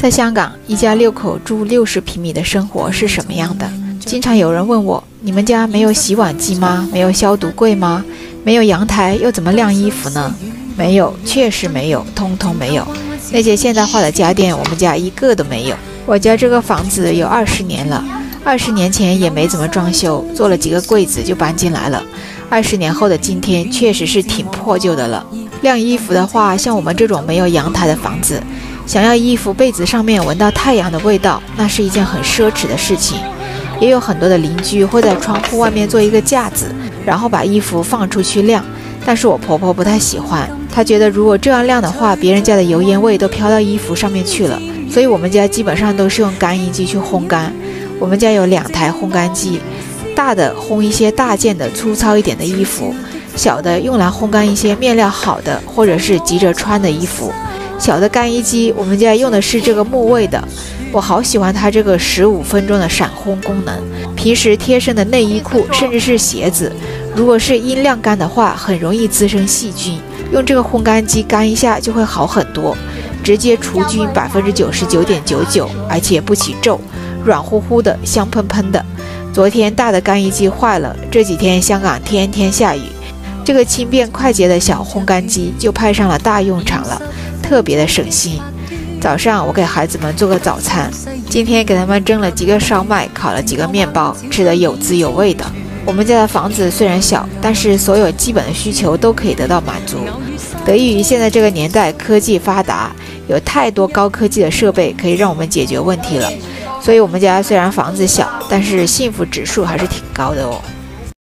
在香港，一家六口住六十平米的生活是什么样的？经常有人问我：你们家没有洗碗机吗？没有消毒柜吗？没有阳台又怎么晾衣服呢？没有，确实没有，通通没有。那些现代化的家电，我们家一个都没有。我家这个房子有二十年了，二十年前也没怎么装修，做了几个柜子就搬进来了。二十年后的今天，确实是挺破旧的了。晾衣服的话，像我们这种没有阳台的房子。想要衣服被子上面闻到太阳的味道，那是一件很奢侈的事情。也有很多的邻居会在窗户外面做一个架子，然后把衣服放出去晾。但是我婆婆不太喜欢，她觉得如果这样晾的话，别人家的油烟味都飘到衣服上面去了。所以我们家基本上都是用干衣机去烘干。我们家有两台烘干机，大的烘一些大件的粗糙一点的衣服，小的用来烘干一些面料好的或者是急着穿的衣服。小的干衣机，我们家用的是这个木卫的，我好喜欢它这个十五分钟的闪烘功能。平时贴身的内衣裤，甚至是鞋子，如果是阴晾干的话，很容易滋生细菌。用这个烘干机干一下就会好很多，直接除菌百分之九十九点九九，而且不起皱，软乎乎的，香喷喷的。昨天大的干衣机坏了，这几天香港天天下雨，这个轻便快捷的小烘干机就派上了大用场了。特别的省心。早上我给孩子们做个早餐，今天给他们蒸了几个烧麦，烤了几个面包，吃的有滋有味的。我们家的房子虽然小，但是所有基本的需求都可以得到满足。得益于现在这个年代科技发达，有太多高科技的设备可以让我们解决问题了。所以，我们家虽然房子小，但是幸福指数还是挺高的哦。